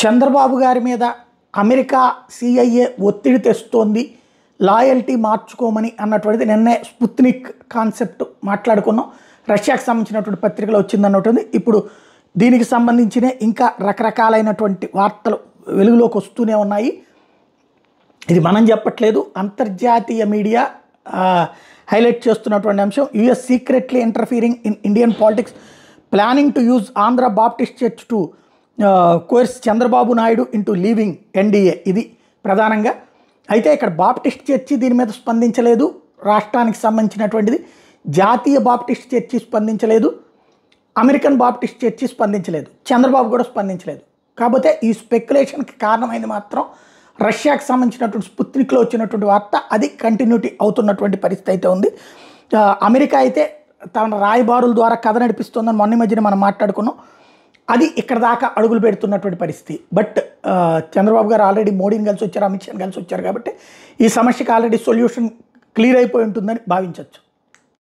చంద్రబాబు గారి మీద America CIA ఒత్తిడి తెస్తోంది. లాయల్టీ మార్చుకోమని అన్నటువంటిది నిన్నే స్పుత్నిక్ కాన్సెప్ట్ మాట్లాడుకున్నాం. రష్యాకు సంబంధించినటువంటి పత్రికలో వచ్చిందన్నటువంటి ఇప్పుడు దీనికి సంబంధించిన ఇంకా రకరకాలైనటువంటి వార్తలు వెలుగులోకి వస్తూనే ఉన్నాయి. ఇది మనం చెప్పట్లేదు. అంతర్జాతీయ మీడియా హైలైట్ చేస్తున్నటువంటి అంశం US secretly interfering in Indian politics. Planning to use Andhra Baptist church to coerce Chandrababu Naidu into leaving NDA. ఇది ప్రధానంగా. అయితే ఇక్కడ బాప్టిస్ట్ చర్చి దీని మీద స్పందించలేదు. రాష్ట్రానికి సంబంధించినటువంటిది. జాతీయ బాప్టిస్ట్ చర్చి స్పందించలేదు. అమెరికన్ బాప్టిస్ట్ చర్చి స్పందించలేదు. చంద్రబాబు కూడా స్పందించలేదు. కాకపోతే ఈ స్పెక్యులేషన్కి కారణమైంది మాత్రం రష్యాకి సంబంధించినటువంటి స్పుత్నిక్లో వచ్చినటువంటి వార్త అది కంటిన్యూటీ అవుతున్నటువంటి పరిస్థితి అయితే ఉంది. అమెరికా అయితే తన రాయబారుల ద్వారా కథ నడిపిస్తుందని మొన్న మధ్యన మనం మాట్లాడుకున్నాం. అది ఇక్కడ దాకా అడుగులు పెడుతున్నటువంటి పరిస్థితి. బట్ చంద్రబాబు గారు ఆల్రెడీ మోడీని కలిసి వచ్చారు అమిత్ షాని కలిసి వచ్చారు కాబట్టి ఈ సమస్యకి ఆల్రెడీ సొల్యూషన్ క్లియర్ అయిపోయి ఉంటుందని భావించవచ్చు.